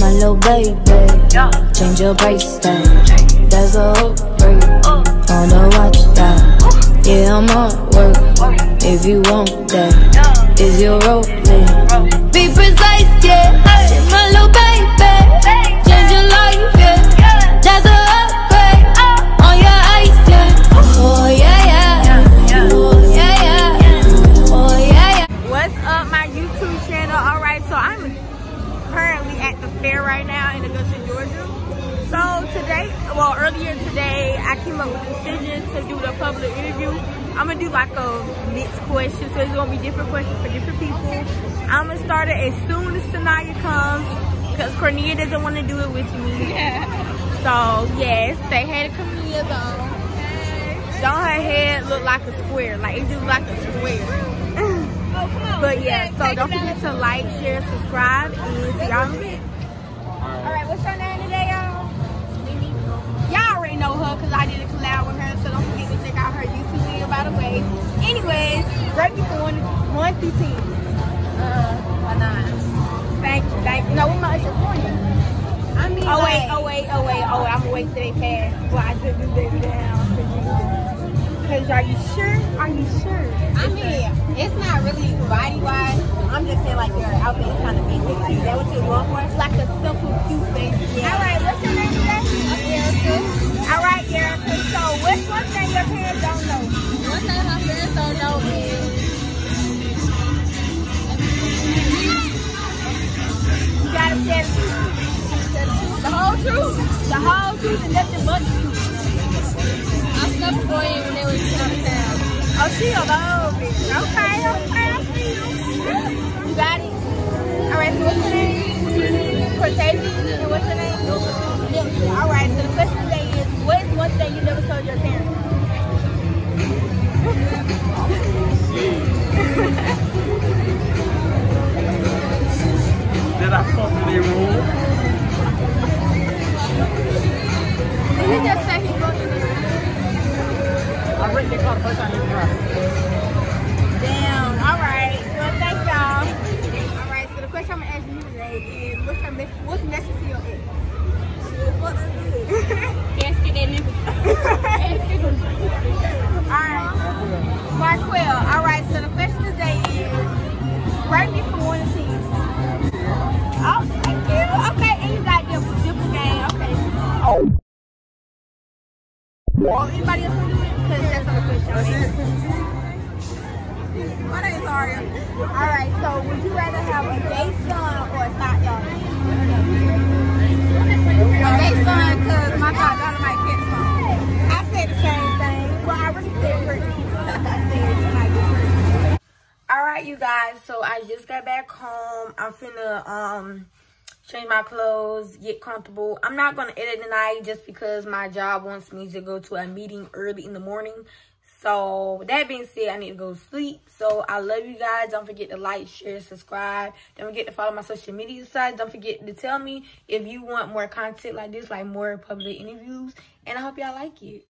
My little baby, change your tag. That's a hook on the watch that. Yeah, I'm on work. If you want that, is your role? Be precise, yeah. My little baby, change your life, yeah. That's a upgrade on your. Oh yeah, yeah. Oh yeah, yeah. Oh yeah, yeah. What's up, my YouTube channel? All right, so I'm currently at the fair right now in Augusta, Georgia. So today, well, earlier today, I came up with a decision to do the public interview. I'm gonna do like a mixed question, so it's gonna be different questions for different people. I'm gonna start it as soon as Sanaya comes, because Cornelia doesn't want to do it with me. Yeah. So yes, say hey to Cornelia though. Hey. Don't her head look like a square, like it just like a square. But yeah, so don't forget to like, share, subscribe, and see y'all in a bit. Alright, what's your name today, y'all? Y'all already know her because I did a collab with her, so don't forget to check out her YouTube video, by the way. Anyways, rate me from 1, 1 through 10. Uh, a 9. Thank you, thank you. No, what my your point? I mean, Oh wait, like, oh wait, oh wait, oh wait, I'm gonna wait till they pass before I put this baby down you. Are you sure? Are you sure? I mean, it's not really body wise. I'm just saying, like, your outfit is kind of basic. Like, is that what you're going for? It's like a simple, cute face. Yeah. All right, what's your name today? Erica. All right, Erica. So, what's one thing your parents don't know? One thing my parents don't know is You gotta say the truth. the whole truth. The whole truth and nothing but the truth. I slept for you Oh, she a little bit. Okay, okay, I see you. You got it? All right, so what's your name? Cortez. And what's your name? Nilsa. All right, so the question today is, what is one thing you never told your parents? Did I fuck with their rule? I wrecked the car the first time you drive. Damn. All right. Well, thank y'all. All right. So the question I'm gonna ask you today is, what's your mes- what's message to your ex? Casket and All right. Marquell. All right. So the question today is, rate me from one to ten. Oh, thank you. Okay, and you got the dipple game. Okay. Oh. Anybody else want to do it? Because that's on. My name's Aria. All right, so would you rather have a gay son or gay son, because my. I said the same thing. Well, I really said pretty. I said she might get pretty. All right, you guys. So I just got back home. I'm finna um change my clothes, get comfortable. I'm not gonna edit tonight just because my job wants me to go to a meeting early in the morning. So that being said, I need to go to sleep. So I love you guys. Don't forget to like, share, subscribe. Don't forget to follow my social media sites. Don't forget to tell me if you want more content like this, like more public interviews. And I hope y'all like it.